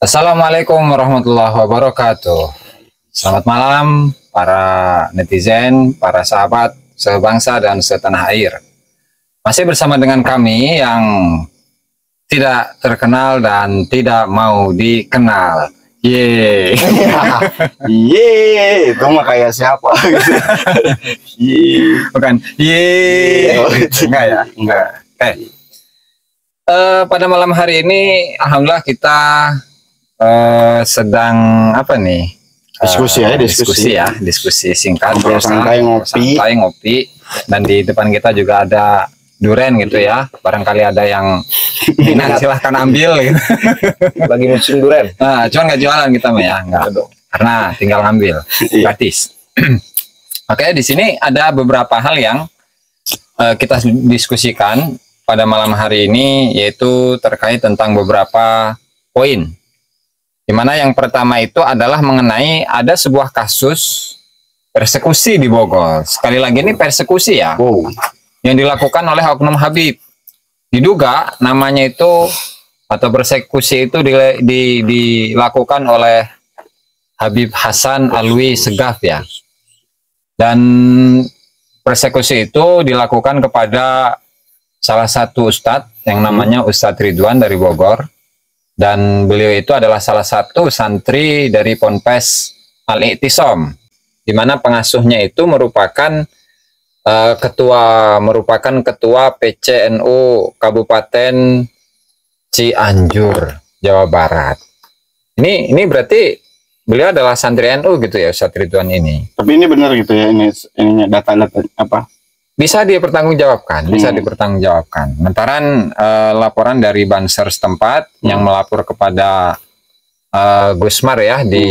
Assalamualaikum warahmatullahi wabarakatuh. Selamat malam para netizen, para sahabat sebangsa dan setanah air. Masih bersama dengan kami yang tidak terkenal dan tidak mau dikenal. Yeay. Yeay, itu mah kayak siapa gitu. Yeay. Bukan. Yeay. Oh. Enggak ya? Enggak. Eh. Eh, pada malam hari ini alhamdulillah kita eh, sedang apa nih? Diskusi Eh, ya, diskusi. ya, diskusi singkat Ngobrol santai, ngopi. Santai, ngopi. Dan di depan kita juga ada duren gitu ya. Barangkali ada yang minat silahkan ambil gitu. Lagi musim duren. Nah, cuman nggak jualan kita mah ya, nggak. Karena tinggal ambil Iya. gratis. Oke, di sini ada beberapa hal yang eh, kita diskusikan pada malam hari ini yaitu terkait tentang beberapa poin. Di mana yang pertama itu adalah mengenai ada sebuah kasus persekusi di Bogor. Sekali lagi ini persekusi ya Wow. yang dilakukan oleh oknum Habib. Diduga namanya itu atau persekusi itu dile- di- dilakukan oleh Habib Hasan Alwi Segaf ya. Dan persekusi itu dilakukan kepada salah satu ustadz yang namanya Ustadz Ridwan dari Bogor. Dan beliau itu adalah salah satu santri dari Ponpes Al-Iktisom. Di mana pengasuhnya itu merupakan eh, ketua merupakan ketua PCNU Kabupaten Cianjur, Jawa Barat. Ini ini berarti beliau adalah santri NU gitu ya Ustadz Ridwan ini. Tapi ini benar gitu ya ini ininya data-data apa? Bisa dipertanggungjawabkan, bisa Hmm. dipertanggungjawabkan. Lantaran eh, laporan dari Banser setempat Hmm. yang melapor kepada eh, Gusmar ya di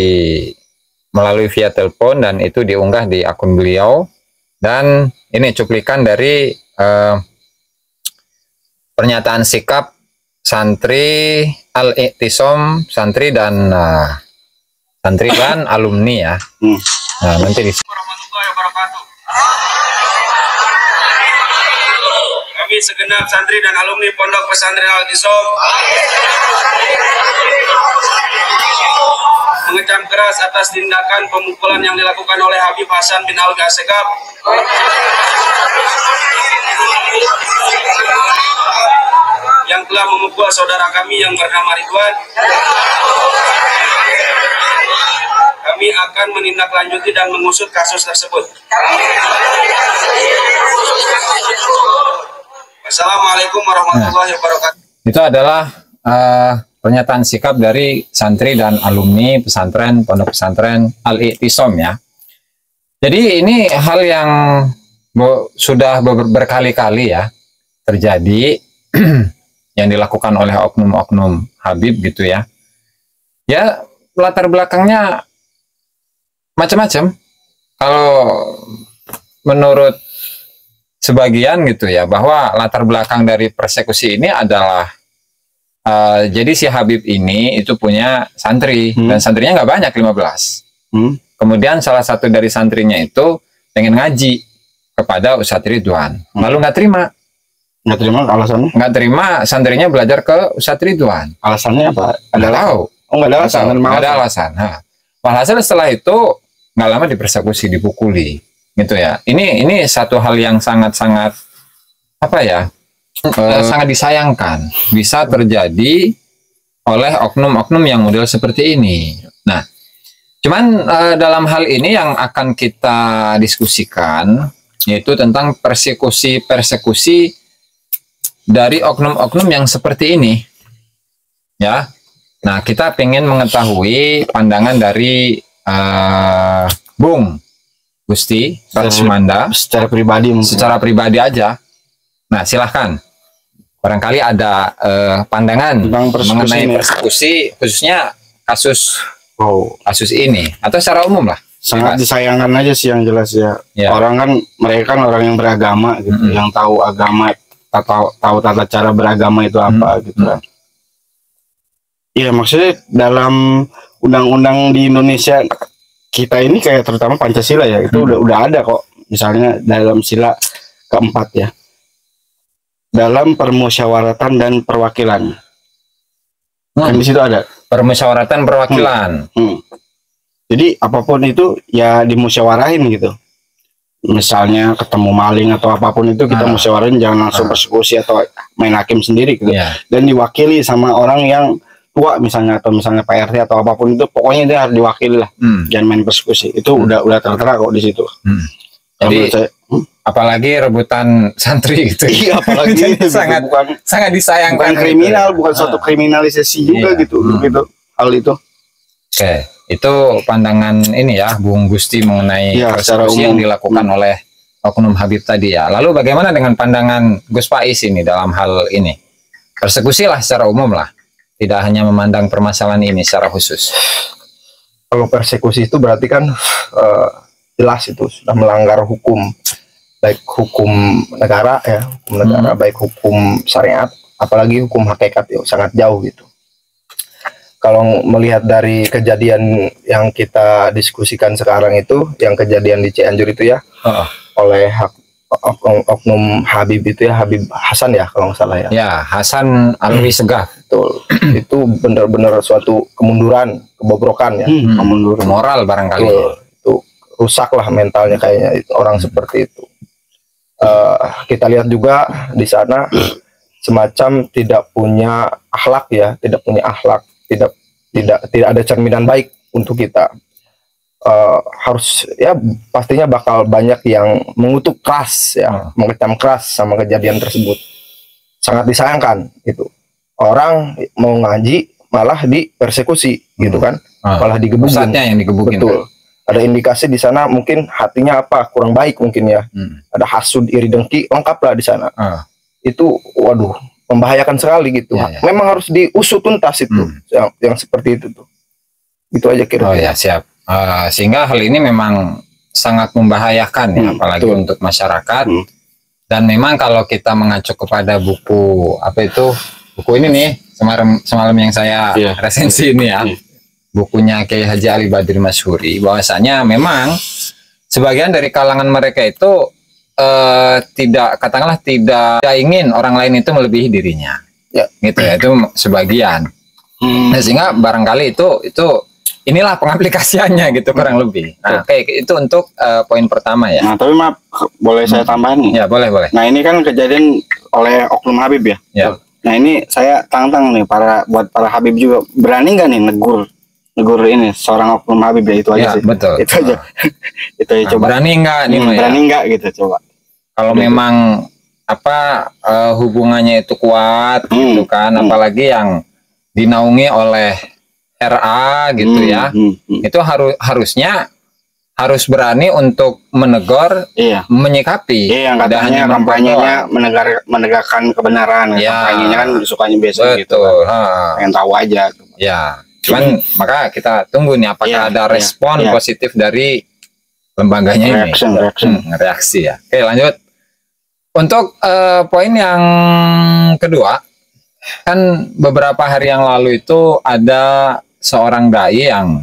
melalui via telepon dan itu diunggah di akun beliau dan ini cuplikan dari eh, pernyataan sikap santri al iktisom santri dan eh, santri dan alumni ya. Hmm. Nah, nanti di. Kami segenap santri dan alumni Pondok Pesantren Al Isom mengecam keras atas tindakan pemukulan yang dilakukan oleh Habib Hasan bin Al Gasegab yang telah memukul saudara kami yang bernama Ridwan. Kami akan menindaklanjuti dan mengusut kasus tersebut. Assalamualaikum warahmatullahi wabarakatuh. itu adalah eh, pernyataan sikap dari santri dan alumni pesantren pondok pesantren Al Iktisom ya. Jadi ini hal yang bo- sudah ber- berkali-kali ya terjadi yang dilakukan oleh oknum-oknum Habib gitu ya. Ya latar belakangnya macam-macam. Kalau menurut sebagian gitu ya bahwa latar belakang dari persekusi ini adalah eh, jadi si Habib ini itu punya santri Hmm. dan santrinya nggak banyak 15 Hmm? kemudian salah satu dari santrinya itu pengen ngaji kepada Ustadz Ridwan Hmm. lalu nggak terima Nggak terima alasannya? nggak terima santrinya belajar ke Ustadz Ridwan Alasannya apa? nggak tahu Oh nggak ada alasan. tahu, Nggak nggak ada alasan nah, walhasil setelah itu nggak lama dipersekusi dipukuli gitu ya ini ini satu hal yang sangat-sangat apa ya eh, sangat disayangkan bisa terjadi oleh oknum-oknum yang model seperti ini. Nah, cuman eh, dalam hal ini yang akan kita diskusikan yaitu tentang persekusi-persekusi dari oknum-oknum yang seperti ini. Ya. Nah, kita pengen mengetahui pandangan dari eh, Bung Gusti Rasmanda Secara pribadi mungkin. secara pribadi aja. Nah, silahkan. Barangkali ada eh, pandangan persekusi mengenai ini. persekusi, khususnya kasus Wow. kasus ini atau secara umum lah. Sangat Bebas. disayangkan aja sih yang jelas ya. Ya. Orang kan mereka kan orang yang beragama gitu, Mm-mm. yang tahu agama, tahu tahu tata cara beragama itu apa gitu kan. Iya maksudnya dalam undang-undang di Indonesia kita ini kayak terutama Pancasila ya itu Hmm. udah udah ada kok misalnya dalam sila keempat ya dalam permusyawaratan dan perwakilan kan Hmm. di situ ada permusyawaratan perwakilan. Hmm. Jadi apa pun itu ya dimusyawarahin gitu. Misalnya ketemu maling atau apa pun itu kita Ah. musyawarahin jangan langsung Ah. persekusi atau main hakim sendiri gitu. Iya. Dan diwakili sama orang yang tua misalnya atau misalnya Pak RT atau apa pun itu pokoknya dia harus diwakili lah. Hmm. Jangan main persekusi. Itu udah udah tertera kok di situ. Hmm. Jadi saya, hmm, apalagi rebutan santri gitu. iya apalagi Jadi itu gitu. sangat bukan sangat disayangkan. bukan gitu. kriminal, bukan Ah. suatu kriminalisasi juga Iya. gitu Hmm. gitu. Hal itu. Oke, itu pandangan ini ya, Bung Gusti mengenai secara persekusi yang dilakukan Hmm. oleh Oknum Habib tadi ya. Lalu bagaimana dengan pandangan Gus Pais ini dalam hal ini? Persekusi lah secara umum lah, tidak hanya memandang permasalahan ini secara khusus. kalau persekusi itu berarti kan eh, jelas itu sudah melanggar hukum baik hukum negara ya hukum negara baik hukum syariat apalagi hukum hakikat ya sangat jauh gitu. Kalau melihat dari kejadian yang kita diskusikan sekarang itu yang kejadian di Cianjur itu ya Oh, oleh hak ok- oknum Habib itu ya Habib Hasan ya kalau nggak salah ya ya, Hasan Alwi Segaf, betul itu benar-benar suatu kemunduran kebobrokan ya Hmm, Hmm. mundur. moral barangkali. Betul. Itu rusak lah mentalnya kayaknya itu, orang seperti itu. Eh, kita lihat juga di sana semacam tidak punya akhlak ya, tidak punya akhlak, tidak tidak tidak ada cerminan baik untuk kita. Eh, harus ya pastinya bakal banyak yang mengutuk keras ya, mengecam keras sama kejadian tersebut. Sangat disayangkan gitu. Orang mau ngaji malah dipersekusi gitu kan, Ah, malah digebukin. Pusatnya yang digebukin. Betul. Ada indikasi di sana mungkin hatinya apa kurang baik mungkin ya. Hmm. Ada hasud, iri dengki lengkap lah di sana. Ah. Itu waduh membahayakan sekali gitu. Ya, ya. Memang harus diusut tuntas itu Hmm. yang, yang seperti itu tuh. Itu aja Oh kira-kira. ya siap. Eh, sehingga hal ini memang sangat membahayakan ya, Hmm, apalagi betul. untuk masyarakat. Hmm. Dan memang kalau kita mengacu kepada buku apa itu buku ini nih semalam semalam yang saya Iya. resensi ini ya, Hmm. bukunya Kiai Haji Ali Badri Masyuri, bahwasanya memang sebagian dari kalangan mereka itu eh, tidak katakanlah tidak, tidak ingin orang lain itu melebihi dirinya. Ya. Gitu ya, itu sebagian. Hmm. Nah, sehingga barangkali itu itu inilah pengaplikasiannya gitu kurang lebih. Nah, oke itu untuk eh, poin pertama ya. Nah, tapi maaf, boleh saya tambahin nih? Ya, boleh, boleh. Nah, ini kan kejadian oleh Oknum Habib ya. Ya. Nah, ini saya tantang nih para buat para Habib juga berani nggak nih negur negur ini seorang Oknum Habib ya itu aja Ya, sih. betul. Itu aja. itu aja Nah, coba. berani enggak nih Hmm, ya? berani nggak gitu coba. Kalau Betul. memang apa eh, hubungannya itu kuat Hmm, gitu kan, hmm. apalagi yang dinaungi oleh RA gitu Hmm, ya. hmm, hmm. Itu harus harusnya harus berani untuk menegur, Iya. menyikapi. Iya, yang katanya hanya kampanyenya menegar, menegakkan kebenaran. Ya. Kampanyenya kan sukanya biasa Betul. gitu. Kan. ha. Pengen tahu aja. Ya, cuman maka kita tunggu nih apakah Iya, ada iya, respon iya. positif dari lembaganya ini. Reaction, reaction. Hmm, reaksi ya. Oke, lanjut. Untuk eh, poin yang kedua, kan beberapa hari yang lalu itu ada seorang dai yang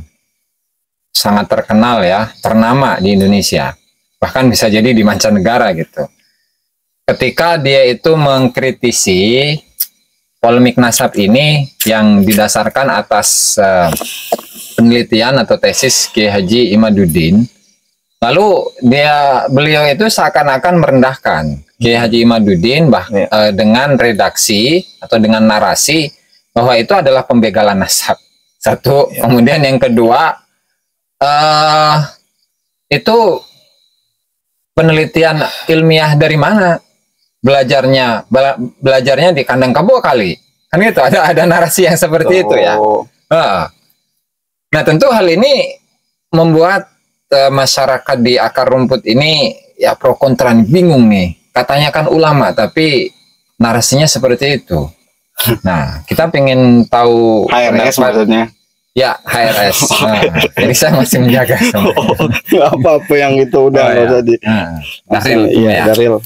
sangat terkenal ya, ternama di Indonesia. Bahkan bisa jadi di mancanegara gitu. Ketika dia itu mengkritisi polemik nasab ini yang didasarkan atas eh, penelitian atau tesis Kiai Haji Imaduddin. Lalu dia beliau itu seakan-akan merendahkan Kiai Haji Imaduddin bah, eh, dengan redaksi atau dengan narasi bahwa itu adalah pembegalan nasab. Satu, kemudian yang kedua eh itu penelitian ilmiah dari mana? Belajarnya bela- belajarnya di kandang kebo kali. Kan itu ada ada narasi yang seperti itu ya. Oh, Ah. Nah, tentu hal ini membuat eh, masyarakat di akar rumput ini ya pro kontra bingung nih. Katanya kan ulama, tapi narasinya seperti itu. Nah, kita pengen tahu HRS maksudnya. Ya, HRS. Nah, jadi saya masih menjaga sebenarnya. Apa-apa yang itu udah Oh, ya. Nah, Daryl, Iya, ya. Daryl.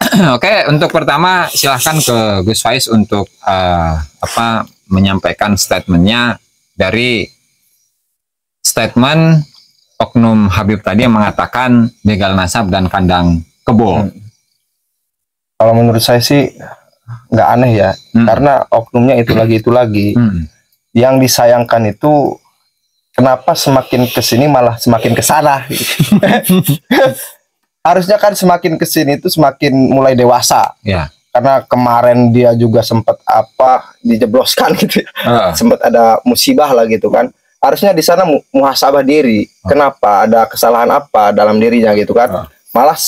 Oke, untuk pertama silahkan ke Gus Faiz untuk eh, apa menyampaikan statementnya dari statement Oknum Habib tadi yang mengatakan begal nasab dan kandang kebo. Hmm. Kalau menurut saya sih nggak aneh ya, Hmm. karena oknumnya itu lagi itu lagi. Hmm. yang disayangkan itu kenapa semakin ke sini malah semakin ke sana harusnya kan semakin ke sini itu semakin mulai dewasa Ya. karena kemarin dia juga sempat apa dijebloskan gitu ya. Heeh. sempat ada musibah lah gitu kan harusnya di sana mu- muhasabah diri kenapa ada kesalahan apa dalam dirinya gitu kan Ah. malah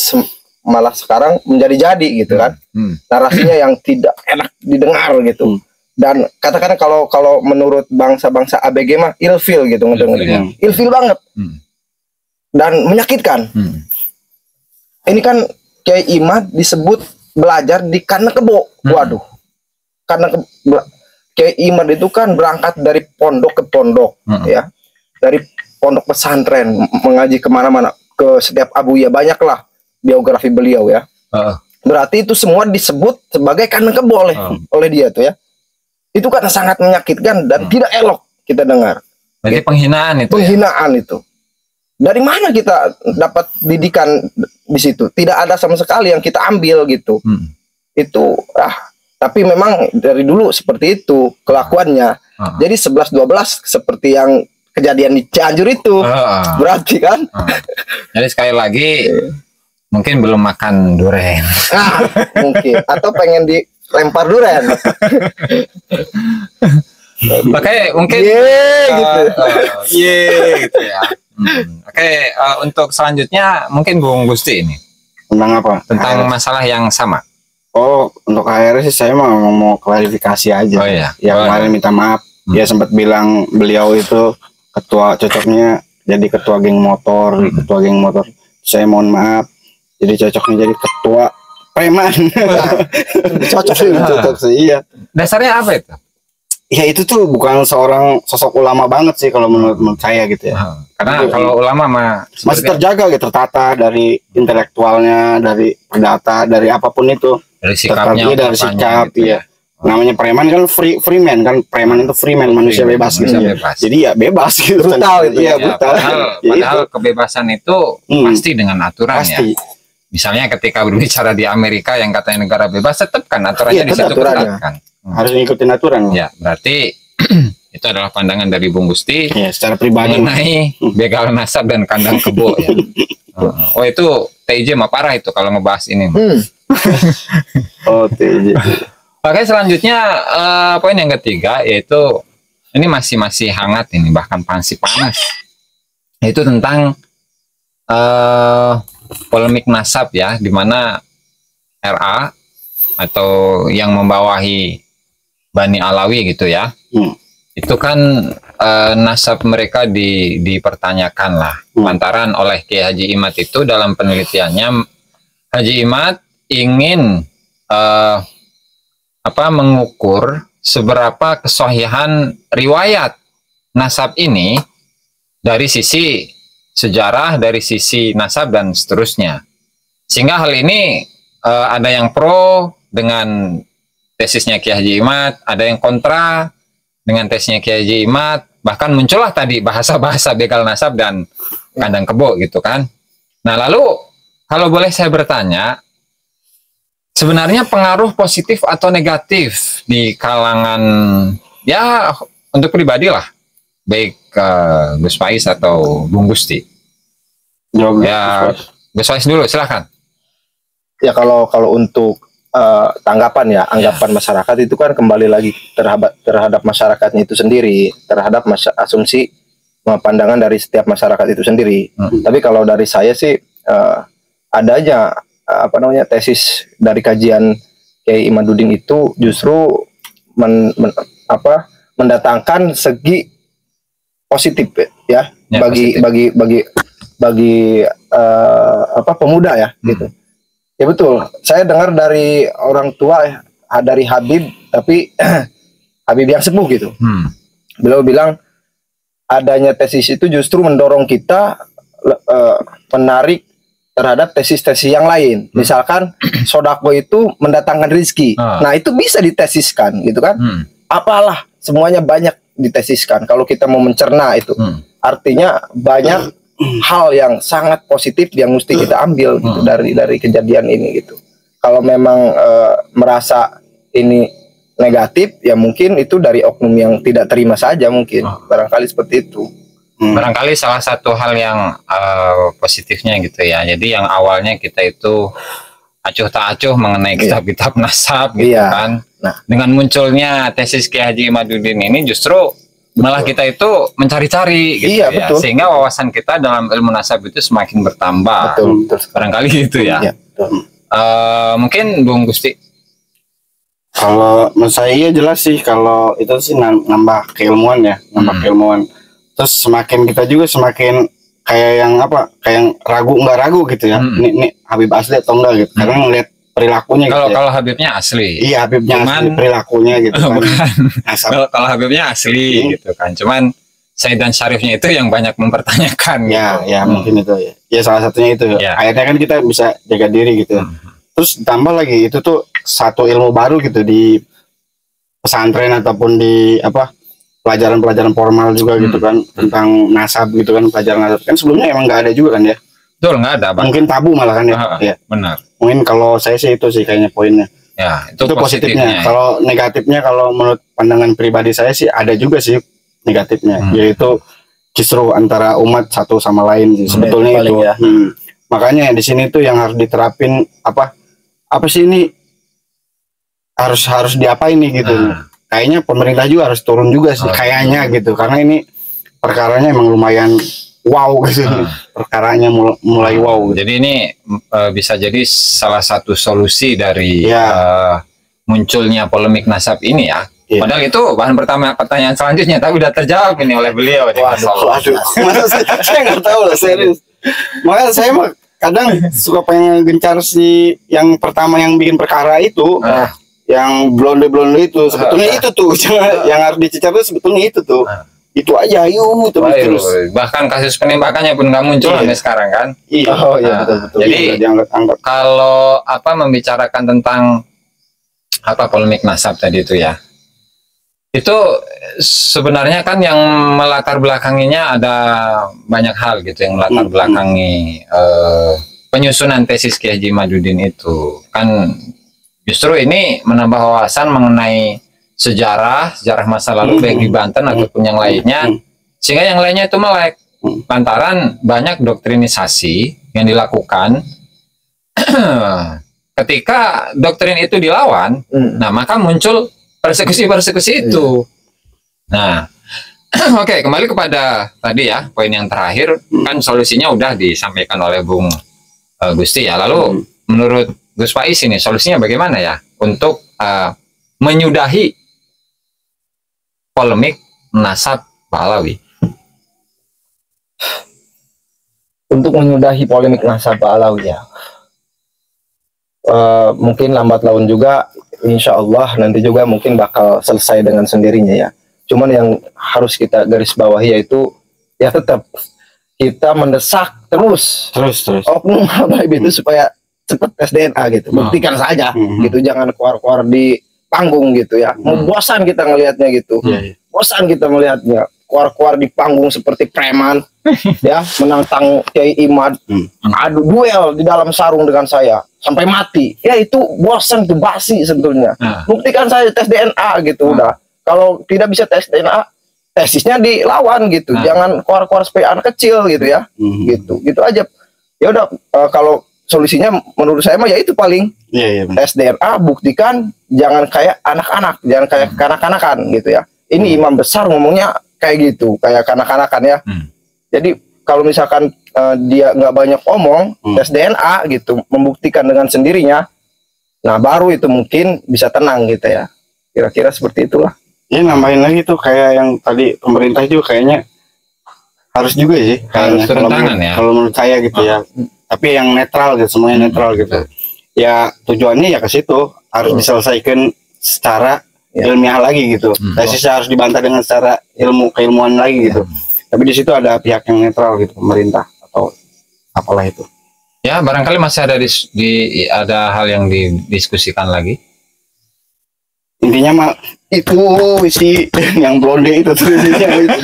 malah sekarang menjadi jadi gitu kan Hmm. narasinya yang tidak enak didengar gitu dan katakan kalau kalau menurut bangsa-bangsa ABG mah ilfil gitu ngedengerin ya. ilfil banget Hmm. dan menyakitkan Hmm. ini kan Kiai Imad disebut belajar di karena kebo Hmm. waduh karena ke, Kiai Imad itu kan berangkat dari pondok ke pondok Hmm. ya dari pondok pesantren mengaji ke mana-mana ke setiap abuya banyak lah biografi beliau ya Heeh. berarti itu semua disebut sebagai karena kebo oleh Hmm. oleh dia tuh ya itu kan sangat menyakitkan dan Hmm. tidak elok kita dengar Berarti penghinaan itu. ya? penghinaan itu. Dari mana kita dapat didikan di situ? Tidak ada sama sekali yang kita ambil gitu. Hmm. Itu ah tapi memang dari dulu seperti itu kelakuannya. Ah. Jadi 11 12 seperti yang kejadian di Cianjur itu. Heeh. Berarti kan? Heeh. Jadi sekali lagi mungkin belum makan duren. Ah, mungkin atau pengen dilempar duren. Oke, mungkin Yeay, gitu. Eh, eh, Yeay, gitu ya. Hmm. Oke, eh, untuk selanjutnya mungkin Bung Gusti ini Tentang apa? tentang masalah yang sama. Oh, untuk HR sih saya mau mau klarifikasi aja. Oh iya. Yang Oh, kemarin minta maaf. Hmm. Dia sempat bilang beliau itu ketua cocoknya jadi ketua geng motor, Hmm. ketua geng motor. Saya mohon maaf. Jadi cocoknya jadi ketua preman. Cocok sih. cocok sih, iya. Dasarnya apa itu? Ya itu tuh bukan seorang sosok ulama banget sih kalau menurut, menurut saya gitu ya. Karena Itu- kalau ulama mah Masih terjaga gitu, tertata dari intelektualnya, dari perdata, dari apa pun itu. dari sikapnya, Tetap dia dari sikap, gitu iya. Namanya preman kan free free man kan, preman itu free man, manusia Free bebas manusia gitu. bebas. Jadi ya bebas gitu. Brutal itu Iya, Ya, brutal. padahal, Ya, padahal itu kebebasan itu Hmm. pasti dengan aturan ya. Misalnya ketika berbicara di Amerika yang katanya negara bebas, tetap kan aturannya Iya, di situ aturannya. kan. Hmm. Harus ngikutin aturan. Ya, berarti itu adalah pandangan dari Bung Gusti Ya, secara pribadi. mengenai begal nasab dan kandang kebo ya. Heeh. Oh itu TIJ mah parah itu kalau ngebahas ini. Hmm. Oh, TJ. Oke selanjutnya eh, poin yang ketiga yaitu ini masih masih hangat ini bahkan masih panas. Itu tentang eh polemik nasab ya di mana RA atau yang membawahi Bani Alawi gitu ya. Hmm. Itu kan eh, nasab mereka di dipertanyakan lah Hmm. lantaran oleh Kiai Haji Imad itu dalam penelitiannya Haji Imad ingin eh, apa mengukur seberapa kesohihan riwayat nasab ini dari sisi sejarah, dari sisi nasab dan seterusnya. Sehingga hal ini eh, ada yang pro dengan tesisnya Kiai Haji Imad, ada yang kontra dengan tesisnya Kiai Haji Imad, bahkan muncullah tadi bahasa-bahasa begal nasab dan kandang kebo gitu kan. Nah, lalu kalau boleh saya bertanya, sebenarnya pengaruh positif atau negatif di kalangan ya untuk pribadi lah, baik eh, Gus Faiz atau Bung Gusti. Jawab. Ya, Gus Faiz dulu, silahkan. ya kalau kalau untuk eh, tanggapan ya anggapan masyarakat itu kan kembali lagi terhadap terhadap masyarakatnya itu sendiri terhadap asumsi eh, pandangan dari setiap masyarakat itu sendiri Hmm. tapi kalau dari saya sih eh, ada aja eh, apa namanya tesis dari kajian Kiai Imaduddin itu justru men, men- apa mendatangkan segi positif ya Ya, bagi positif. bagi bagi bagi eh, apa pemuda ya Hmm. gitu ya betul saya dengar dari orang tua ya, dari Habib tapi Habib yang sepuh gitu Hmm. beliau bilang adanya tesis itu justru mendorong kita eh, menarik terhadap tesis-tesis yang lain misalkan sodako itu mendatangkan rizki Ah. nah itu bisa ditesiskan gitu kan Hmm. apalah semuanya banyak ditesiskan kalau kita mau mencerna itu Hmm. artinya banyak hal yang sangat positif yang mesti kita ambil gitu Hmm. dari dari kejadian ini gitu kalau memang eh, merasa ini negatif ya mungkin itu dari oknum yang tidak terima saja mungkin Oh. barangkali seperti itu Hmm. Barangkali salah satu hal yang eh, positifnya gitu ya. Jadi yang awalnya kita itu acuh tak acuh mengenai Iya. kitab-kitab nasab gitu Iya. kan. Nah. Dengan munculnya tesis Ki Haji Imaduddin ini justru malah kita itu mencari-cari gitu Iya, ya. betul. Sehingga wawasan kita dalam ilmu nasab itu semakin bertambah. betul betul Barangkali gitu ya. Iya, betul. Eh, mungkin Bung Gusti Kalau menurut saya iya jelas sih kalau itu sih nam- nambah keilmuan ya, nambah Hmm. keilmuan. Terus semakin kita juga semakin kayak yang apa, kayak yang ragu nggak ragu gitu ya. Hmm. Ini, ini Habib asli atau enggak gitu. Karena ngeliat perilakunya kalau gitu ya. kalau Habibnya asli. Iya Habibnya asli Cuman- perilakunya gitu kan. Asal Kalau kalau Habibnya asli Hmm. gitu kan. Cuman Said dan Syarifnya itu yang banyak mempertanyakan ya, gitu. ya Hmm. mungkin itu ya. Ya salah satunya itu. Ya. Akhirnya kan kita bisa jaga diri gitu. Hmm. Terus ditambah lagi itu tuh satu ilmu baru gitu di pesantren ataupun di apa pelajaran-pelajaran formal juga gitu Hmm. kan tentang nasab gitu kan pelajaran nasab kan sebelumnya emang nggak ada juga kan ya Betul nggak ada Bang. mungkin tabu malah kan ya, Ah, ya. Benar. mungkin kalau saya sih itu sih kayaknya poinnya Ya, itu, itu, positifnya. positifnya. kalau negatifnya kalau menurut pandangan pribadi saya sih ada juga sih negatifnya Hmm. yaitu justru antara umat satu sama lain sih sebetulnya paling itu ya. Hmm. makanya di sini tuh yang harus diterapin apa apa sih ini harus harus diapain nih gitu Nah, kayaknya pemerintah juga harus turun juga sih Harus kayaknya gitu karena ini perkaranya emang lumayan wow gitu Ah. perkaranya mul- mulai wow gitu. Jadi ini eh, bisa jadi salah satu solusi dari Ya. eh, munculnya polemik nasab ini ya. Iya. Padahal itu bahan pertama pertanyaan selanjutnya, tapi udah terjawab ini oleh beliau. Waduh, waduh. Masa saya, saya nggak tahu lah serius. Makanya saya mah kadang suka pengen gencar si yang pertama yang bikin perkara itu, Ah. Yang blonde blonde itu sebetulnya Ah. itu tuh, Jangan- yang harus dicecar itu sebetulnya itu tuh. Ah. Itu aja, yuk terus Wah, terus. bahkan kasus penembakannya pun nggak muncul Iya. sampai sekarang kan. Iya. oh iya Nah, betul betul jadi- Iya. Kalau apa membicarakan tentang apa polemik nasab tadi itu ya. Itu sebenarnya kan yang melatar belakanginya ada banyak hal gitu yang melatar Hmm, belakangi eh, penyusunan tesis Ki Haji Madudin itu. Kan justru ini menambah wawasan mengenai sejarah, sejarah masa lalu baik di Banten ataupun yang lainnya. Sehingga yang lainnya itu melek. Lantaran banyak doktrinisasi yang dilakukan. Ketika doktrin itu dilawan nah maka muncul persekusi-persekusi itu. Nah oke kembali kepada tadi ya poin yang terakhir. Kan solusinya udah disampaikan oleh Bung eh, Gusti ya. Lalu Hmm. menurut Gus Faiz ini solusinya bagaimana ya? Untuk eh, menyudahi polemik nasab Pahlawi untuk menyudahi polemik nasabah alawi ya Eh, mungkin lambat laun juga insya Allah nanti juga mungkin bakal selesai dengan sendirinya ya. Cuman yang harus kita garis bawahi yaitu ya tetap kita mendesak terus. Terus terus. oknum Habib itu supaya cepat tes DNA gitu Hmm. buktikan saja Hmm. gitu jangan keluar-keluar di panggung gitu ya mau Hmm. bosan kita ngelihatnya gitu iya. bosan kita melihatnya keluar-keluar di panggung seperti preman ya menantang Kiai Imad Hmm. adu duel di dalam sarung dengan saya sampai mati ya itu bosan itu basi sebetulnya Nah. buktikan saya tes DNA gitu Hmm. udah kalau tidak bisa tes DNA tesisnya dilawan gitu Nah. jangan keluar-keluar supaya anak kecil gitu ya Hmm. gitu gitu aja ya udah eh, kalau solusinya menurut saya mah ya itu paling Iya iya benar. tes DNA buktikan jangan kayak anak-anak jangan kayak Hmm. kanak-kanakan gitu ya ini imam besar ngomongnya kayak gitu kayak kanak-kanakan ya Hmm. jadi kalau misalkan eh, dia nggak banyak omong Hmm. tes DNA gitu membuktikan dengan sendirinya nah baru itu mungkin bisa tenang gitu ya kira-kira seperti itulah Ya nambahin lagi tuh kayak yang tadi pemerintah juga kayaknya harus juga sih kayaknya. kalau menurut- ya. Kalau menurut saya gitu ya. Tapi yang netral gitu semuanya Hmm, netral gitu. Ya tujuannya ya ke situ harus diselesaikan secara Ya. ilmiah lagi gitu. Hmm. Tesisnya harus dibantah dengan secara ilmu keilmuan lagi gitu. Tapi di situ ada pihak yang netral gitu pemerintah atau apalah itu. Ya, barangkali masih ada dis- di ada hal yang didiskusikan lagi. Intinya mah itu si yang blonde itu itu.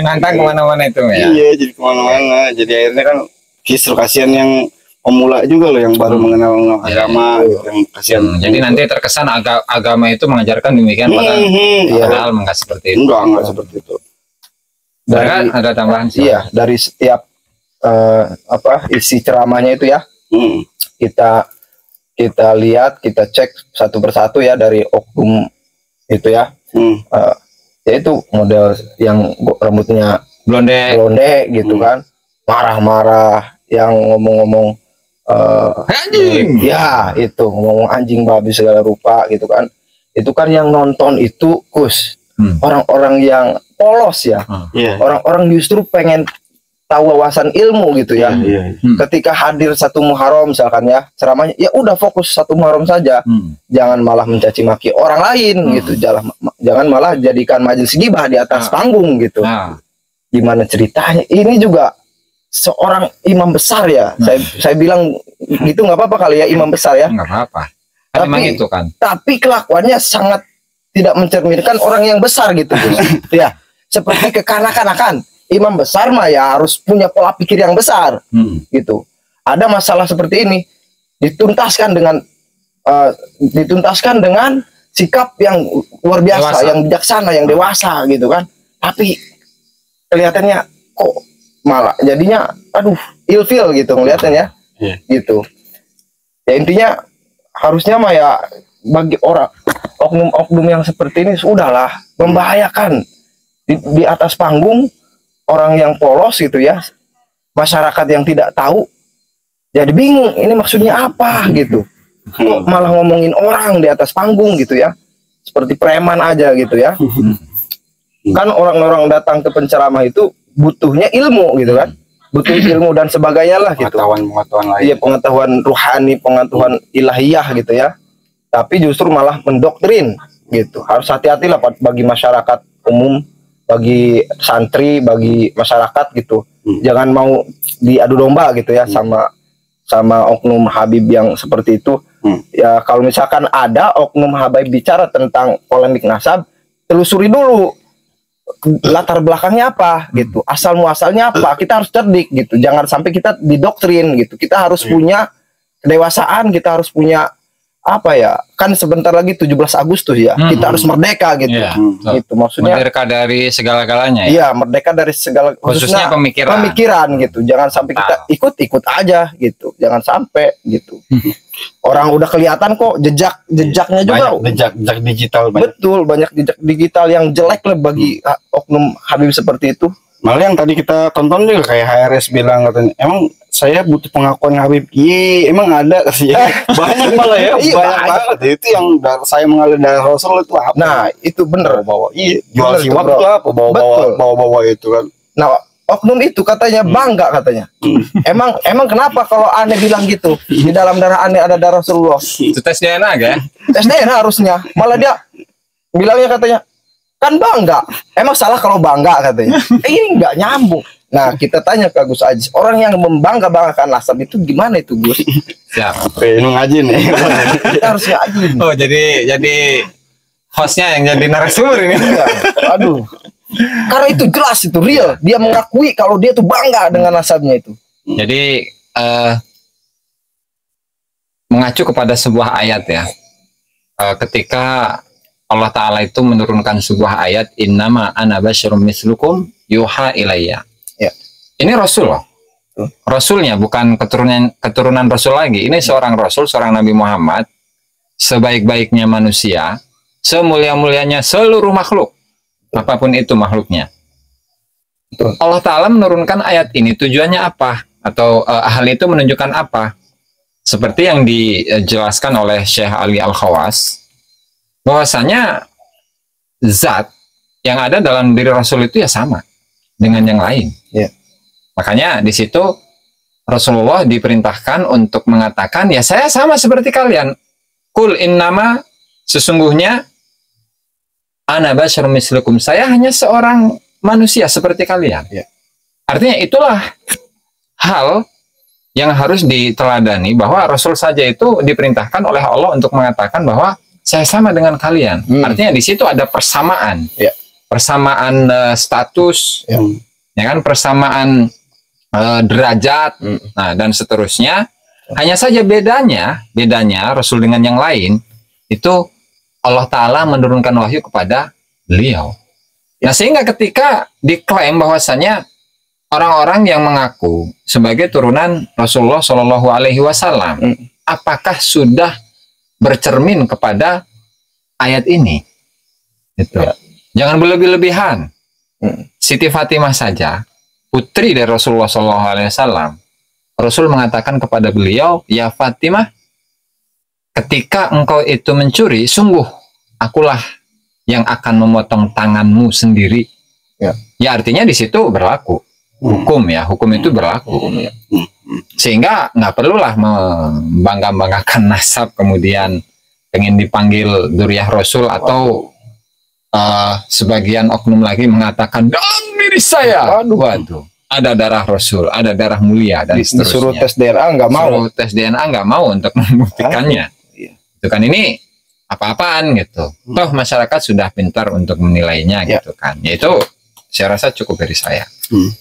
Nantang ke mana-mana itu ya. Iya, jadi ke mana-mana. Jadi akhirnya kan justru kasihan yang pemula juga loh yang baru Hmm. mengenal Iya, agama gitu, yang kasihan. Hmm, jadi nanti terkesan aga- agama itu mengajarkan demikian padahal, Hmm, Iya. enggak seperti itu. enggak enggak seperti itu. Dari, ada tambahan sih. Iya, dari setiap eh, apa isi ceramahnya itu ya Hmm. kita kita lihat, kita cek satu persatu ya dari oknum itu ya. Hmm. Eh, yaitu model yang rambutnya Blonde. blonde gitu kan, marah-marah, yang ngomong-ngomong eh, Anjing. ya itu ngomong anjing babi segala rupa gitu kan. Itu kan yang nonton itu kus Hmm. orang-orang yang polos ya, Iya. orang-orang justru pengen tahu wawasan ilmu gitu ya. Iya. Hmm. Ketika hadir satu muharam misalkan ya ceramahnya, ya udah fokus satu muharam saja, Hmm. jangan malah mencaci maki orang lain Hmm. gitu, jangan jangan malah jadikan majelis gibah di atas Ah. panggung gitu. Nah, Gimana ceritanya? Ini juga seorang imam besar ya. Hmm. Saya saya bilang gitu nggak apa-apa kali ya imam besar ya. enggak apa-apa. Kan Tapi- memang itu kan. Tapi kelakuannya sangat tidak mencerminkan orang yang besar gitu. Ya, seperti kekanak-kanakan. Imam besar mah ya harus punya pola pikir yang besar. Hmm. gitu. Ada masalah seperti ini dituntaskan dengan eh, dituntaskan dengan sikap yang luar biasa, Dewasa. yang bijaksana, yang dewasa gitu kan. Tapi kelihatannya kok malah jadinya aduh ilfil gitu ngeliatannya. Iya. Gitu. Ya intinya harusnya mah ya bagi orang oknum-oknum yang seperti ini sudahlah membahayakan di, di atas panggung orang yang polos gitu ya masyarakat yang tidak tahu jadi bingung ini maksudnya apa gitu. Kok malah ngomongin orang di atas panggung gitu ya seperti preman aja gitu ya. Kan orang-orang datang ke penceramah itu butuhnya ilmu gitu kan butuh ilmu dan sebagainya lah gitu. Pengetahuan-pengetahuan lain. iya pengetahuan ruhani pengetahuan ilahiyah gitu ya. Tapi justru malah mendoktrin gitu. Harus hati-hati lah Pak, bagi masyarakat umum bagi santri bagi masyarakat gitu. Hmm. jangan mau diadu domba gitu ya sama sama oknum Habib yang seperti itu. Hmm. ya kalau misalkan ada oknum Habib bicara tentang polemik nasab telusuri dulu. Latar belakangnya apa gitu asal muasalnya apa kita harus cerdik gitu. Jangan sampai kita didoktrin gitu. Kita harus Iya. punya kedewasaan kita harus punya apa ya kan sebentar lagi 17 Agustus ya Hmm. kita harus merdeka gitu Iya. Hmm. gitu maksudnya Merdeka dari segala-galanya ya. iya merdeka dari segala Khususnya khususnya pemikiran. pemikiran gitu jangan sampai kita Ah. ikut-ikut aja gitu jangan sampai gitu orang udah kelihatan kok jejak jejaknya juga Banyak jejak, jejak digital banyak. betul banyak jejak digital yang jelek lah bagi ah, oknum Habib seperti itu Malah yang tadi kita tonton juga kayak HRS bilang katanya, emang saya butuh pengakuan Habib. Iya, emang ada sih. banyak malah ya, Iya, banyak banyak. banget. Itu yang saya mengalir dari Rasul itu apa? nah itu bener bawa iya, jual siwak itu apa? Bawa bawa bawa bawa itu kan. Nah, oknum itu katanya bangga katanya. Emang emang kenapa kalau aneh bilang gitu? Di dalam darah aneh ada darah Rasulullah. Itu tes DNA kan? Tes DNA harusnya. Malah dia bilangnya katanya kan bangga. Emang salah kalau bangga katanya. Eh, ini nggak nyambung. Nah, kita tanya ke Gus Ajis, orang yang membangga-banggakan nasab itu gimana itu Gus? Ini ngaji nih. Kita harus ngaji. Oh, jadi jadi hostnya yang jadi narasumber ini. Iya. Aduh. Karena itu jelas itu real. Dia mengakui kalau dia tuh bangga dengan nasabnya itu. Jadi eh, mengacu kepada sebuah ayat ya. Eh, ketika Allah Ta'ala itu menurunkan sebuah ayat Innama ana basyarum mislukum yuha ilayya. Ini Rasul loh. Rasulnya bukan keturunan keturunan Rasul lagi. Ini seorang Rasul, seorang Nabi Muhammad, sebaik-baiknya manusia, semulia-mulianya seluruh makhluk, apa pun itu makhluknya. Betul. Allah Ta'ala menurunkan ayat ini tujuannya apa? Atau eh, hal itu menunjukkan apa? Seperti yang dijelaskan oleh Syekh Ali Al-Khawas, bahwasanya zat yang ada dalam diri Rasul itu ya sama dengan yang lain. Ya. Makanya di situ Rasulullah diperintahkan untuk mengatakan, ya saya sama seperti kalian. Kul innama sesungguhnya ana basyarum mislukum. Saya hanya seorang manusia seperti kalian. Ya. Artinya itulah hal yang harus diteladani bahwa Rasul saja itu diperintahkan oleh Allah untuk mengatakan bahwa saya sama dengan kalian. Hmm. Artinya di situ ada persamaan. Ya. Persamaan eh, status, Ya. Ya kan persamaan eh, derajat, Hmm. nah dan seterusnya. Hanya saja bedanya, bedanya Rasul dengan yang lain itu Allah Taala menurunkan wahyu kepada beliau. Nah, sehingga ketika diklaim bahwasanya orang-orang yang mengaku sebagai turunan Rasulullah Shallallahu Alaihi Wasallam, Hmm. apakah sudah bercermin kepada ayat ini? Itu. Ya. Jangan berlebih-lebihan. Hmm. Siti Fatimah saja, putri dari Rasulullah Shallallahu Alaihi Wasallam, Rasul mengatakan kepada beliau, ya Fatimah, ketika engkau itu mencuri, sungguh akulah yang akan memotong tanganmu sendiri. Ya. Ya artinya di situ berlaku hukum ya, hukum itu berlaku. Ya. Sehingga nggak perlulah membangga-banggakan nasab kemudian pengen dipanggil Duriah Rasul atau eh, sebagian oknum lagi mengatakan dalam diri saya. Waduh. Waduh. Ada darah Rasul, ada darah mulia dan Disuruh seterusnya. tes DNA nggak mau. Suruh tes DNA nggak mau untuk membuktikannya. Iya. Itu kan ini apa-apaan gitu. Toh masyarakat sudah pintar untuk menilainya Ya. gitu kan. Yaitu saya rasa cukup dari saya. Hmm.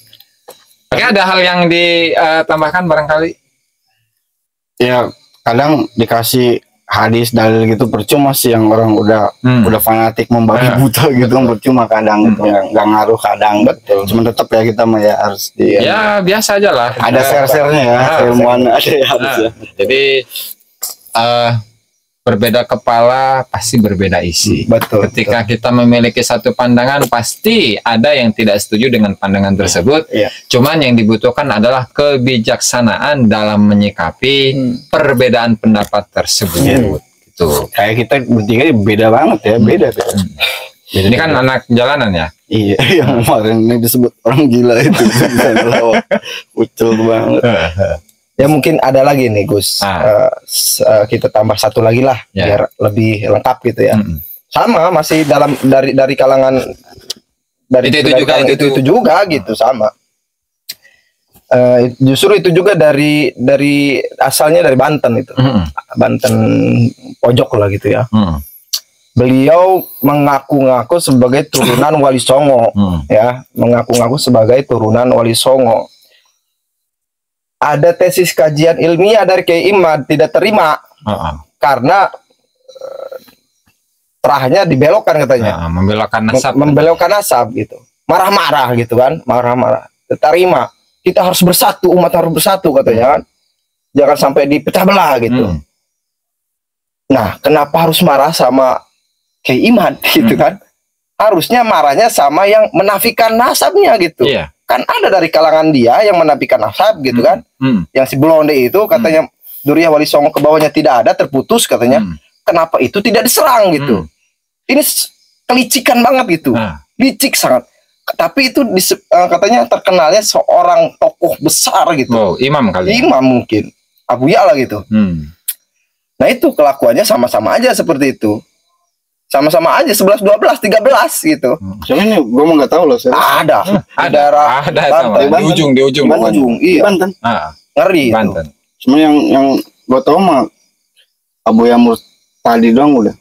Oke, ada hal yang ditambahkan barangkali? ya kadang dikasih hadis dalil gitu percuma sih yang orang udah Hmm. udah fanatik membabi Ah, buta gitu kan percuma kadang gitu Hmm. nggak nggak ngaruh kadang betul cuma tetap ya kita mah ya harus di Ya biasa aja lah. ada share-sharenya ya Ah, ilmuwan ada ya harus Nah, ya jadi eh, berbeda kepala pasti berbeda isi. Betul. Ketika kita memiliki satu pandangan, pasti ada yang tidak setuju dengan pandangan tersebut. Iya. Cuman yang dibutuhkan adalah kebijaksanaan dalam menyikapi Hmm. perbedaan pendapat tersebut. Gitu. kayak kita bertiga ini beda banget ya beda tuh Beda Ini kan anak jalanan ya. iya yang kemarin yang disebut orang gila itu. Ucul banget Ya mungkin ada lagi nih Gus. Ah. Eh, eh, kita tambah satu lagi lah Ya. biar lebih lengkap gitu ya. Mm-mm. Sama masih dalam dari dari kalangan dari Itu- itu dari juga, kalangan itu- itu, itu juga gitu sama. Eh, justru itu juga dari dari asalnya dari Banten itu. Mm-mm. Banten pojok lah gitu ya. Mm-mm. Beliau mengaku-ngaku sebagai turunan Wali Songo Mm. ya, mengaku-ngaku sebagai turunan Wali Songo. Ada tesis kajian ilmiah dari Kiai Imad tidak terima Uh-uh. karena eh, terahnya dibelokkan katanya. Uh, membelokkan Mem- nasab. membelokkan nasab gitu. Marah-marah gitu kan, marah-marah. Terima. Kita harus bersatu, umat harus bersatu katanya kan. Jangan sampai dipecah belah gitu. Mm. Nah, kenapa harus marah sama Kiai Imad gitu Hmm. kan? Harusnya marahnya sama yang menafikan nasabnya gitu. Iya. Kan ada dari kalangan dia yang menafikan nasab gitu Hmm. kan. Mm. Yang si Blonde itu katanya Duriah Wali Songo ke bawahnya tidak ada, terputus katanya. Mm. Kenapa itu tidak diserang gitu? Mm. Ini kelicikan banget gitu. Nah, Licik sangat. Tapi itu eh, katanya terkenalnya seorang tokoh besar gitu. wow, imam kali. ya? Imam mungkin. Abu Ya'la gitu. Hmm. Nah itu kelakuannya sama-sama aja seperti itu. Sama-sama aja 11, 12, 13 gitu. soalnya ini gue mau nggak tahu loh saya Ada. Di Ada, daerah ada Banten. sama. Di ujung, di ujung. Di ujung, iya. Banten Ah, Ngeri itu. Banten. cuma yang yang gue tahu mah Abu Yamur tadi doang udah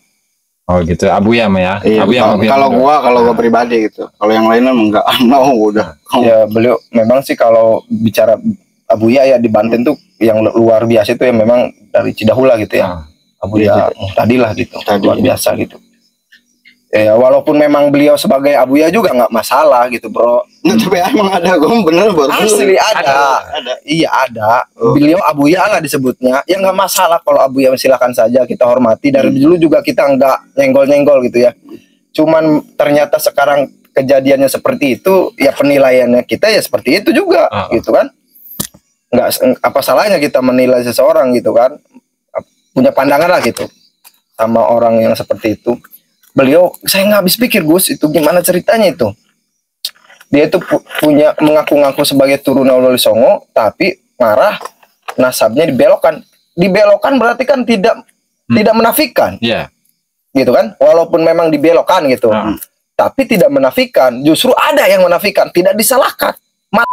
Oh gitu, Abu Yam ya. Iya, Abu Yam, kalau- gua kalau gua Nah. pribadi gitu. Kalau yang lain mah enggak mau udah. Ya beliau memang sih kalau bicara Abu Ya ya di Banten tuh yang lu- luar biasa itu ya memang dari Cidahula gitu ya. Ah, Abu Iya, Ya tadi lah gitu. Tadi, luar iya. biasa gitu. Ya walaupun memang beliau sebagai Abu Ya juga nggak masalah gitu bro. Nah, tapi emang ada gua bener baru Asli ada. ada. Iya ada. Oh. Beliau Abu Ya lah disebutnya. Ya nggak masalah kalau Abu Ya silakan saja kita hormati. Dari Hmm. dulu juga kita nggak nyenggol-nyenggol gitu ya. Cuman ternyata sekarang kejadiannya seperti itu, ya penilaiannya kita ya seperti itu juga, Ah. gitu kan? Nggak apa salahnya kita menilai seseorang gitu kan? Punya pandangan lah gitu sama orang yang seperti itu. Beliau, saya nggak habis pikir Gus, itu gimana ceritanya itu? Dia itu pu- punya mengaku-ngaku sebagai turunan Wali Songo, tapi marah nasabnya dibelokkan. Dibelokkan berarti kan tidak Hmm. tidak menafikan, Iya. gitu kan? Walaupun memang dibelokkan gitu, Ah. tapi tidak menafikan. Justru ada yang menafikan, tidak disalahkan. Ma-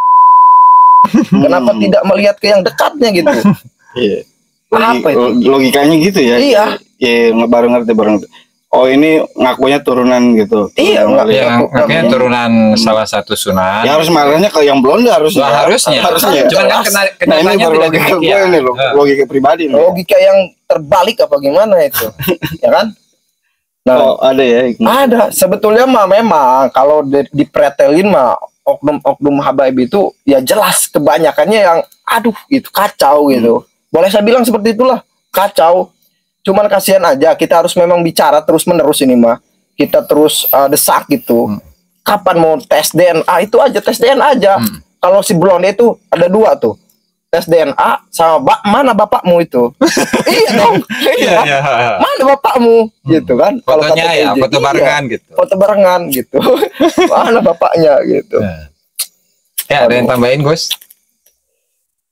Kenapa Hmm. tidak melihat ke yang dekatnya gitu? Iya. Apa itu? Logi- Logikanya gitu ya. Iya. Iya, nggak baru ngerti baru ngerti. Oh ini ngakunya turunan gitu. Iya, nggak- kali ya. yang Ngaku- akhirnya ngaku- turunan salah satu sunan Ya harus marahnya ke yang blonde harusnya. Lah, harusnya. Harusnya. Cuman kan kena, Nah ini kenyataannya baru tidak logika gue demikian. ini loh, Eh. logika pribadi nih. logika yang terbalik apa gimana itu ya kan nah Oh ada ya. hikmah. ada sebetulnya mah memang kalau di, dipretelin mah oknum-oknum habaib itu ya jelas kebanyakannya yang aduh gitu kacau gitu boleh saya bilang seperti itulah kacau cuman kasihan aja kita harus memang bicara terus menerus ini mah kita terus uh, desak gitu. Kapan mau tes DNA itu aja tes DNA aja. Hmm. kalau si blonde itu ada dua tuh. Tes DNA sama bak mana bapakmu itu? Iya dong. Iya kan? Iya. mana bapakmu? Gitu kan. Kalau Fotonya kata ya, foto iya, barengan gitu. foto barengan gitu. Mana bapaknya gitu. Ya, ada yang tambahin, Gus?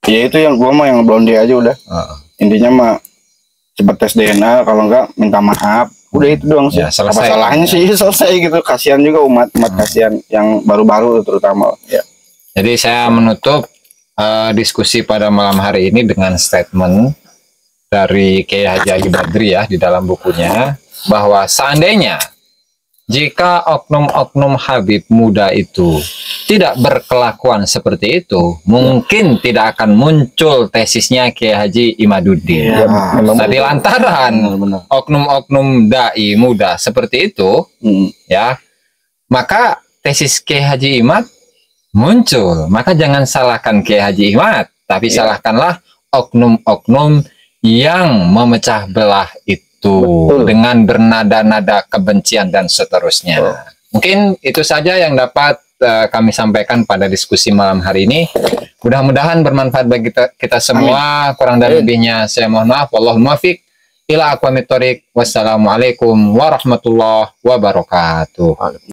Ya itu yang gua mah yang blonde aja udah. Heeh. Intinya mah cepet tes DNA kalau enggak minta maaf. Udah itu doang sih. Ya, selesai. Apa salahnya sih selesai gitu. Kasihan juga umat umat kasihan yang baru-baru terutama. Ya. Jadi saya menutup eh, diskusi pada malam hari ini dengan statement dari Kiai Haji Badri ya di dalam bukunya bahwa seandainya jika oknum-oknum Habib muda itu tidak berkelakuan seperti itu, mungkin tidak akan muncul tesisnya Kiai Haji Imaduddin. Iya. memang Tadi lantaran oknum-oknum dai muda seperti itu, Hmm. ya maka tesis Kiai Haji Imad muncul maka jangan salahkan Kiai Haji Imad tapi Iya. salahkanlah oknum-oknum yang memecah belah itu Betul. dengan bernada-nada kebencian dan seterusnya Betul. mungkin itu saja yang dapat eh, kami sampaikan pada diskusi malam hari ini mudah-mudahan bermanfaat bagi kita, kita semua kurang dan Amin. lebihnya saya mohon maaf wallahul muwaffiq ila aqwamit thoriq. wassalamualaikum warahmatullahi wabarakatuh